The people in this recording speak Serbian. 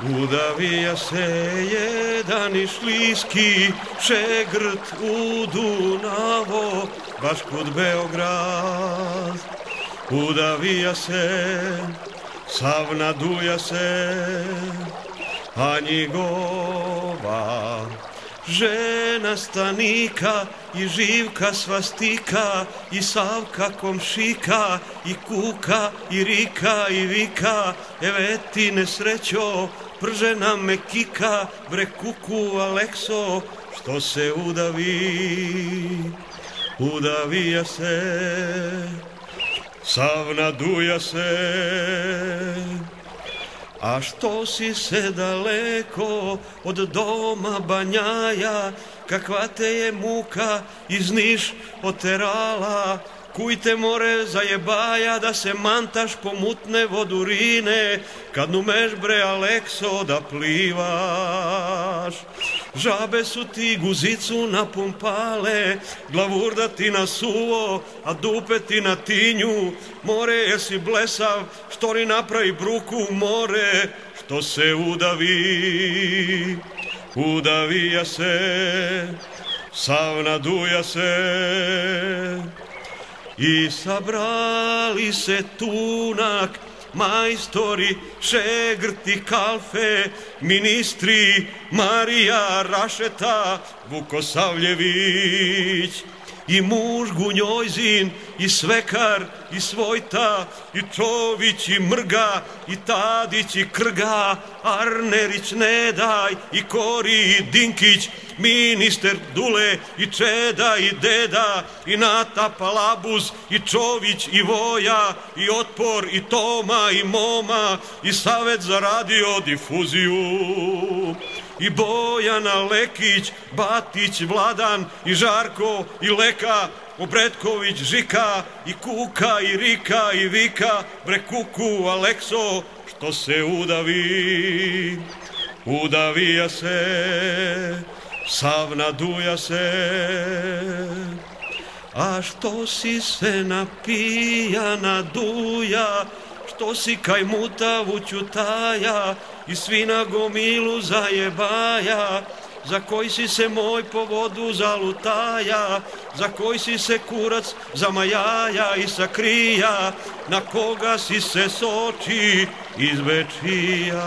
Udavija se jedan i šliski šegrt u Dunavo, baš kod Beograd. Udavija se, sav naduja se, a njegova žena stanika i živka svastika i savka komšika i kuka i rika i vika eve ti nesrećo pržena me kika bre kuku Alekso što se udavi udavija se sav naduja se. A što si se daleko od doma banjaja, kakva te je muka iz Niš oterala, kuj te more zajebaja da se mantaš po mutne vodurine, kad numeš bre Alekso da plivaš. Žabe su ti guzicu napumpale, glavurda ti na suvo, a dupe ti na tinju. More jesi blesav, što li napravi bruku more, što se udavi, udavija se, sav naduja se. I sabrali se tunak, majstori, šegrti, kalfe, ministri, Marija Rašeta, Vukosavljević, i muž Gunjojzin, i Svekar, i Svojta, i Čović, i Mrga, i Tadić, i Krga, Arnerić, Nedaj, i Kori, i Dinkić, minister Dule, i Čeda, i Deda, i Nata Palabuz, i Čović, i Voja, i Otpor, i Toma, i Moma, i Savet za radio difuziju i Bojana Lekić, Batić, Vladan i Žarko i Leka, Obretković, Žika i Kuka i Rika i Vika, bre Kuku, Alekso, što se udavi, udavija se, sav naduja se. A što si se napija, duja, što si kaj mutavu čutaja i svina gomilu zajebaja, za koji si se moj po vodu zalutaja, za koji si se kurac zamajaja i sakrija, na koga si se soči izvečija.